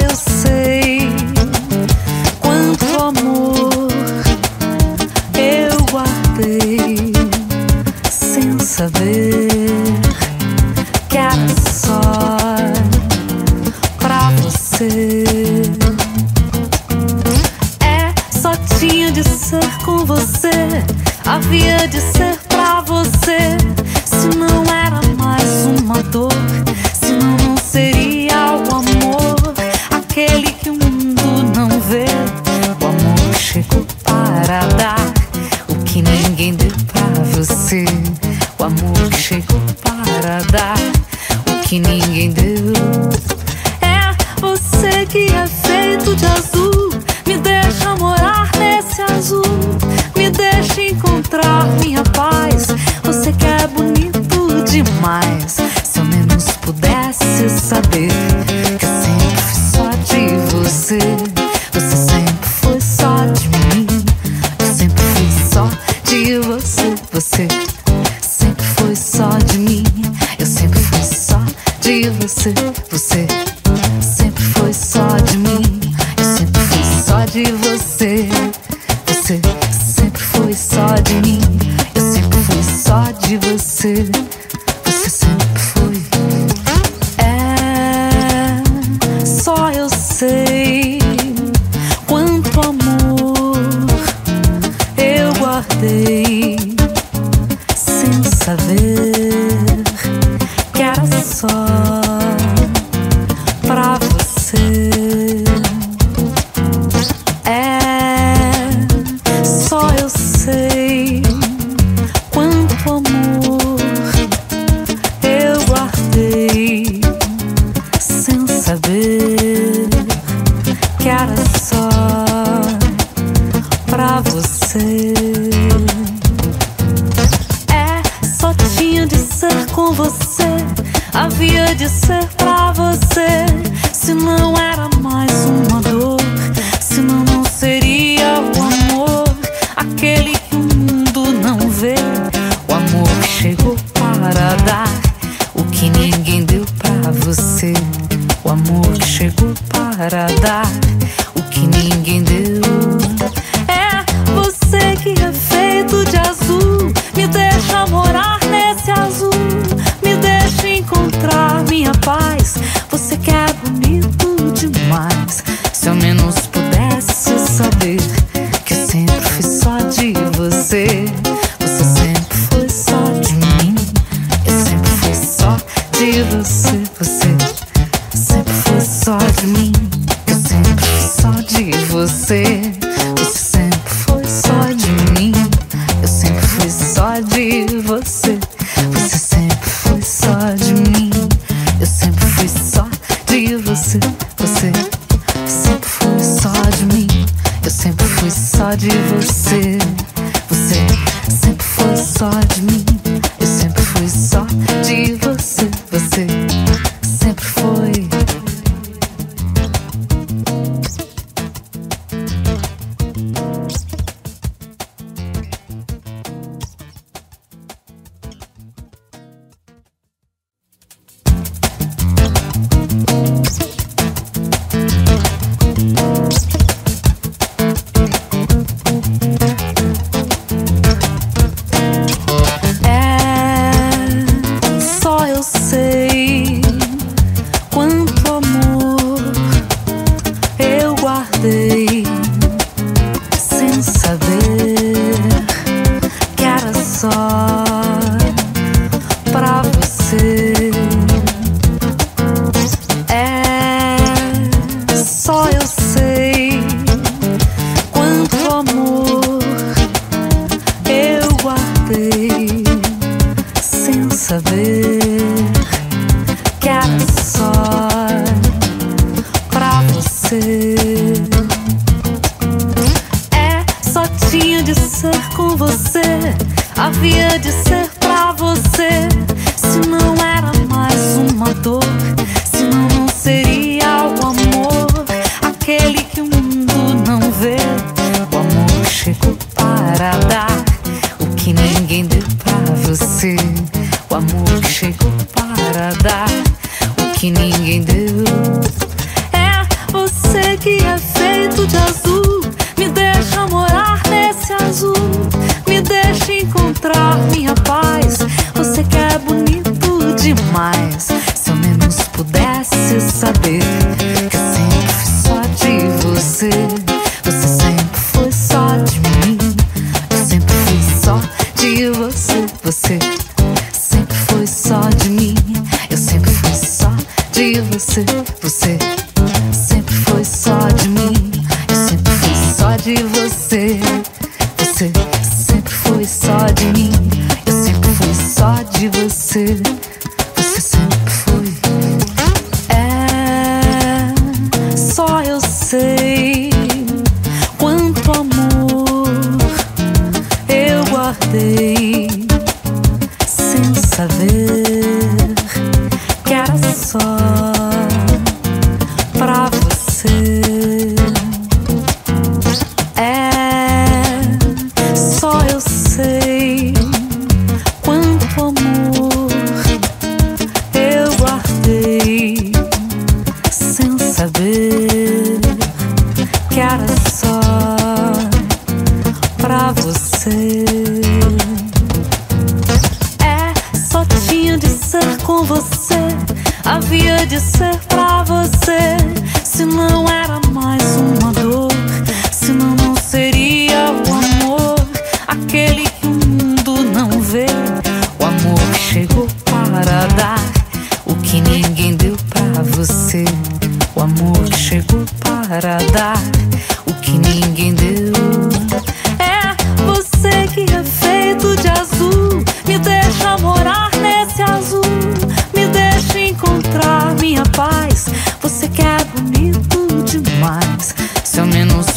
eu sei quanto amor eu guardei sem saber que era só pra você. É, só tinha de ser com você, havia de ser pra você. Se não era mais uma dor, se não, não seria. Doce de você, você sempre foi só de mim, eu sempre fui só de você. Você sempre foi só de mim, eu sempre fui só de você. Você sempre foi só de mim, eu sempre fui só de você. Você sempre foi só de mim, eu sempre fui só de você. Você sempre foi só de mim. É você que é feito de azul. Me deixa morar nesse azul. Me deixa encontrar minha paz. Você que é bonito demais. Se eu menos pudesse saber você. Você sempre foi só de mim. Eu sempre fui só de você. Você sempre foi. É só eu sei quanto amor eu guardei sem saber quanto amor eu guardei sem saber que era só pra você. É, só tinha de ser com você, havia de ser pra você. Se não era mais uma dor, amor que chegou para dar o que ninguém deu. É você que é feito de azul. Me deixa morar nesse azul. Me deixa encontrar minha paz. Você que é bonito demais. Se eu menos